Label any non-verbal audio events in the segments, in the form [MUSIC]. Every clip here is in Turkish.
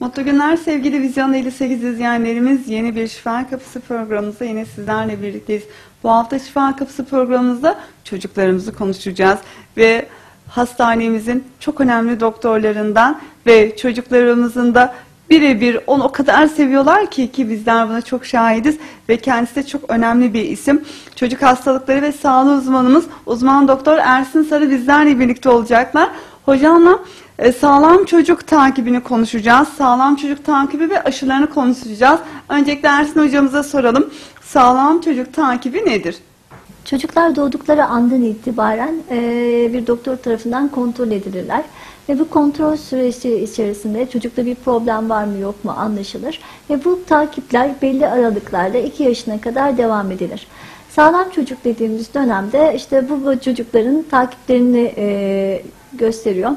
Mutlu günler sevgili Vizyon 58 izleyenlerimiz. Yeni bir Şifa Kapısı programımızda yine sizlerle birlikteyiz. Bu hafta Şifa Kapısı programımızda çocuklarımızı konuşacağız ve hastanemizin çok önemli doktorlarından ve çocuklarımızın da birebir onu o kadar seviyorlar ki ki bizler buna çok şahidiz ve kendisi de çok önemli bir isim. Çocuk hastalıkları ve sağlığı uzmanımız uzman doktor Ersin Sarı bizlerle birlikte olacaklar. Hocamla e, sağlam çocuk takibini konuşacağız. Sağlam çocuk takibi ve aşılarını konuşacağız. Öncelikle Ersin hocamıza soralım. Sağlam çocuk takibi nedir? Çocuklar doğdukları andan itibaren e, bir doktor tarafından kontrol edilirler. Ve bu kontrol süresi içerisinde çocukta bir problem var mı yok mu anlaşılır. Ve bu takipler belli aralıklarla 2 yaşına kadar devam edilir. Sağlam çocuk dediğimiz dönemde işte bu çocukların takiplerini e, gösteriyor.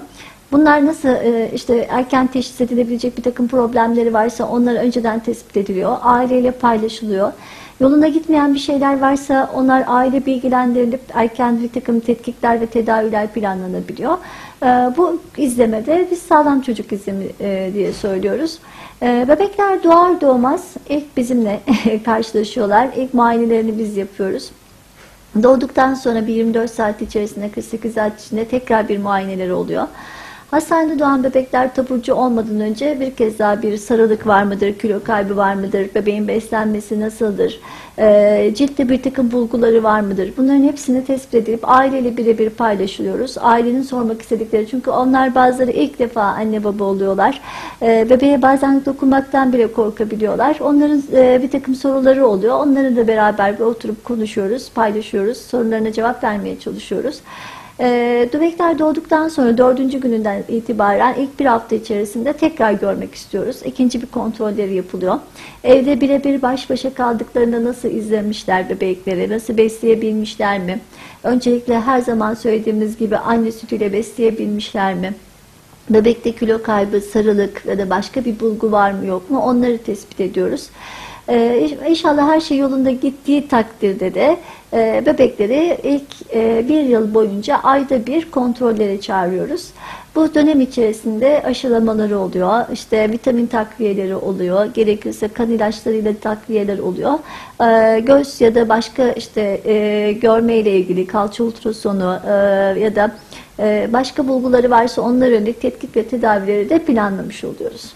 Bunlar nasıl e, işte erken teşhis edilebilecek bir takım problemleri varsa onlar önceden tespit ediliyor, aileyle paylaşılıyor. Yoluna gitmeyen bir şeyler varsa onlar aile bilgilendirilip erken bir takım tetkikler ve tedaviler planlanabiliyor. E, bu izlemede biz sağlam çocuk izlemi e, diye söylüyoruz. Bebekler doğar doğmaz ilk bizimle [LAUGHS] karşılaşıyorlar. İlk muayenelerini biz yapıyoruz. Doğduktan sonra bir 24 saat içerisinde 48 saat içinde tekrar bir muayeneleri oluyor. Hastanede doğan bebekler taburcu olmadan önce bir kez daha bir sarılık var mıdır, kilo kaybı var mıdır, bebeğin beslenmesi nasıldır, e, ciltte bir takım bulguları var mıdır? Bunların hepsini tespit edilip aileyle birebir paylaşılıyoruz. Ailenin sormak istedikleri çünkü onlar bazıları ilk defa anne baba oluyorlar. E, bebeğe bazen dokunmaktan bile korkabiliyorlar. Onların e, bir takım soruları oluyor. Onları da beraber oturup konuşuyoruz, paylaşıyoruz. Sorularına cevap vermeye çalışıyoruz. E, bebekler doğduktan sonra dördüncü gününden itibaren ilk bir hafta içerisinde tekrar görmek istiyoruz. İkinci bir kontrolleri yapılıyor. Evde birebir baş başa kaldıklarında nasıl izlemişler bebekleri, nasıl besleyebilmişler mi? Öncelikle her zaman söylediğimiz gibi anne sütüyle besleyebilmişler mi? Bebekte kilo kaybı, sarılık ya da başka bir bulgu var mı yok mu onları tespit ediyoruz. Ee, inşallah her şey yolunda gittiği takdirde de e, bebekleri ilk e, bir yıl boyunca ayda bir kontrollere çağırıyoruz. Bu dönem içerisinde aşılamaları oluyor, işte vitamin takviyeleri oluyor, gerekirse kan ilaçlarıyla takviyeler oluyor. Ee, göz ya da başka işte e, görme ile ilgili kalça ultrasonu e, ya da e, başka bulguları varsa onlara yönelik tetkik ve tedavileri de planlamış oluyoruz.